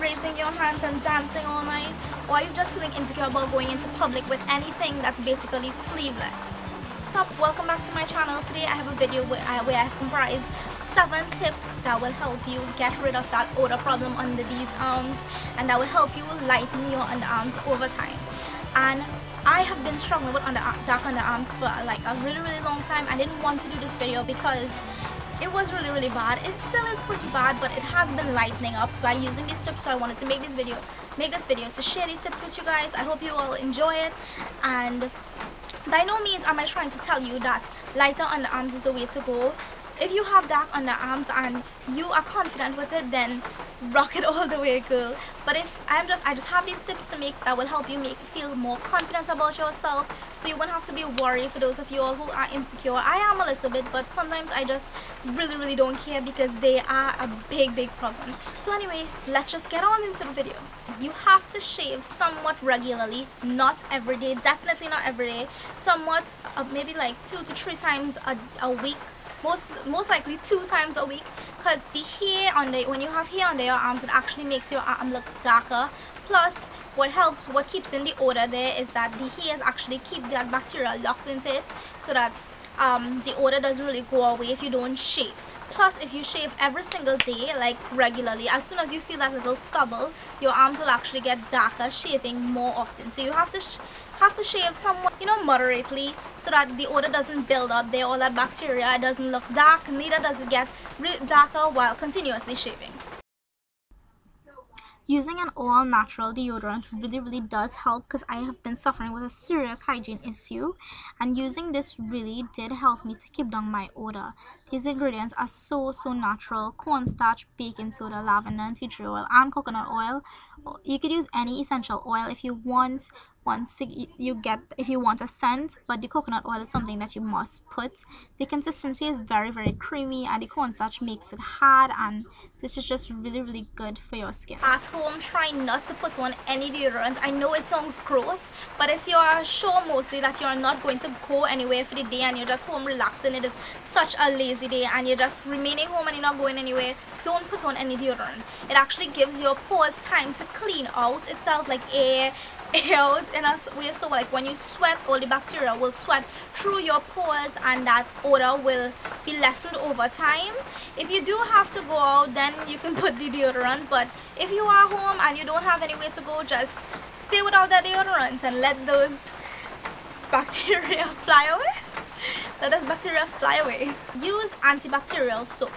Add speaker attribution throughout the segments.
Speaker 1: raising your hands and dancing all night? Or are you just feeling insecure about going into public with anything that's basically sleeveless? What's? Welcome back to my channel. Today I have a video where I, where I comprise 7 tips that will help you get rid of that odor problem under these arms and that will help you lighten your underarms over time. And I have been struggling with under, dark underarms for like a really really long time. I didn't want to do this video because it was really really bad. It still is pretty bad but it has been lightening up by using these tips so I wanted to make this video make this video to share these tips with you guys. I hope you all enjoy it. And by no means am I trying to tell you that lighter underarms is the way to go. If you have dark underarms and you are confident with it then rock it all the way girl. But if i'm just i just have these tips to make that will help you make feel more confident about yourself. So you won't have to be worried for those of you all who are insecure. I am a little bit but sometimes i just really really don't care because they are a big big problem. So anyway let's just get on into the video. You have to shave somewhat regularly. Not every day definitely not every day. Somewhat uh, maybe like two to three times a, a week most most likely two times a week. Because the hair on the when you have hair on your arms it actually makes your arm look darker. Plus what helps what keeps in the odor there is that the hairs actually keep that bacteria locked into it so that um, the odor doesn't really go away if you don't shave plus if you shave every single day like regularly as soon as you feel that little stubble your arms will actually get darker shaving more often. So you have to have to shave somewhat you know moderately so that the odor doesn't build up there all that bacteria it doesn't look dark neither does it get darker while continuously shaving
Speaker 2: Using an all natural deodorant really really does help because I have been suffering with a serious hygiene issue and using this really did help me to keep down my odor. These ingredients are so so natural cornstarch, baking soda, lavender tea tree oil and coconut oil. You could use any essential oil if you want once you get if you want a scent but the coconut oil is something that you must put. The consistency is very very creamy and the cornstarch makes it hard and this is just really really good for your skin.
Speaker 1: At home try not to put on any deodorant. I know it sounds gross but if you are sure mostly that you're not going to go anywhere for the day and you're just home relaxing it is such a lazy day and you're just remaining home and you're not going anywhere don't put on any deodorant. It actually gives your pores time to clean out. Itself like air out in a way so like when you sweat all the bacteria will sweat through your pores and that odor will be lessened over time. If you do have to go out then you can put the deodorant but if you are home and you don't have anywhere to go just stay without that deodorant and let those bacteria fly away. Let those bacteria fly away. Use antibacterial soap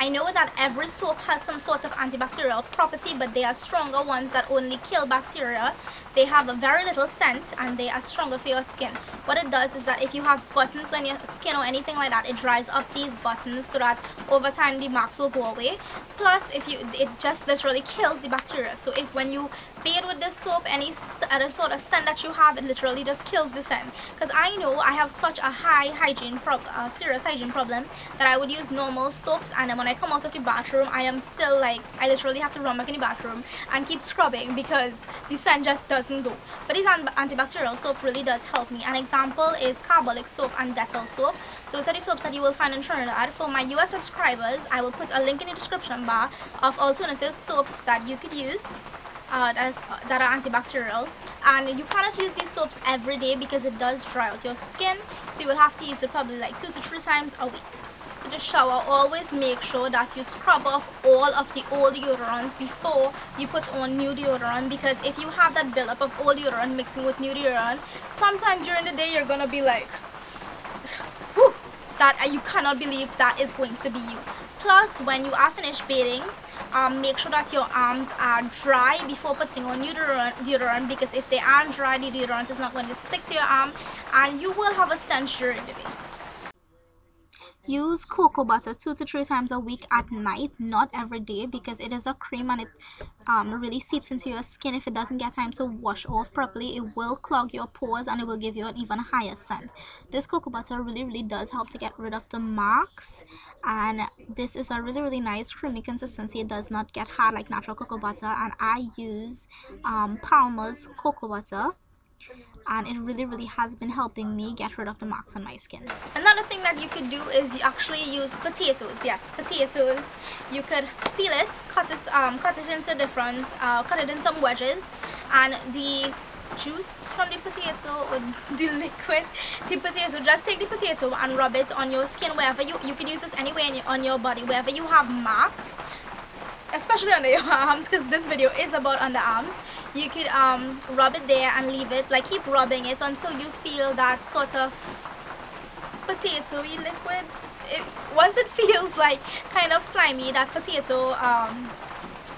Speaker 1: I know that every soap has some sort of antibacterial property, but they are stronger ones that only kill bacteria. They have a very little scent and they are stronger for your skin. What it does is that if you have buttons on your skin or anything like that, it dries up these buttons so that over time the marks will go away. Plus, if you, it just literally kills the bacteria. So if when you bathe with this soap, any other sort of scent that you have, it literally just kills the scent. Because I know I have such a high hygiene problem, uh, serious hygiene problem, that I would use normal soaps and then when I come out of the bathroom, I am still like, I literally have to run back in the bathroom and keep scrubbing because the scent just doesn't go. But this antibacterial soap really does help me. An example is Carbolic soap and Dettol soap. Those are the soaps that you will find in Trinidad. For my US subscribers, I will put a link in the description bar of alternative soaps that you could use uh, that, uh, that are antibacterial and you cannot use these soaps every day because it does dry out your skin so you will have to use it probably like two to three times a week the shower always make sure that you scrub off all of the old deodorants before you put on new deodorant because if you have that buildup of old deodorant mixing with new deodorant sometime during the day you're gonna be like whew, that you cannot believe that is going to be you. Plus when you are finished bathing um, make sure that your arms are dry before putting on deodorant, deodorant because if they aren't dry the deodorant is not going to stick to your arm and you will have a stench during the day
Speaker 2: use cocoa butter two to three times a week at night not every day because it is a cream and it um, really seeps into your skin. If it doesn't get time to wash off properly it will clog your pores and it will give you an even higher scent. This cocoa butter really really does help to get rid of the marks and this is a really really nice creamy consistency. It does not get hard like natural cocoa butter and i use um, palmer's cocoa butter and it really really has been helping me get rid of the marks on my skin.
Speaker 1: Another thing that you could do is you actually use potatoes yes potatoes you could peel it cut it um cut it into different uh, cut it in some wedges. And the juice from the potato or the liquid the potato just take the potato and rub it on your skin wherever you you can use this anywhere on your body wherever you have marks. Especially under your arms because this video is about underarms you could um rub it there and leave it like keep rubbing it until you feel that sort of potatoey liquid. It, once it feels like kind of slimy that potato um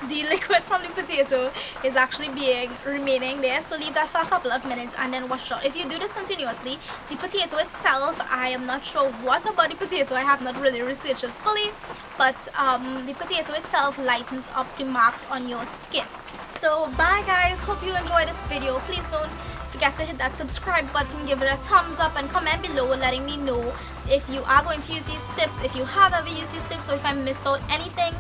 Speaker 1: the liquid from the potato is actually being remaining there. So leave that for a couple of minutes and then wash it if you do this continuously the potato itself i am not sure what about the potato. I have not really researched it fully but um, the potato itself lightens up the marks on your skin so bye guys hope you enjoyed this video. Please don't forget to hit that subscribe button give it a thumbs up and comment below letting me know if you are going to use these tips if you have ever used these tips or if i missed out anything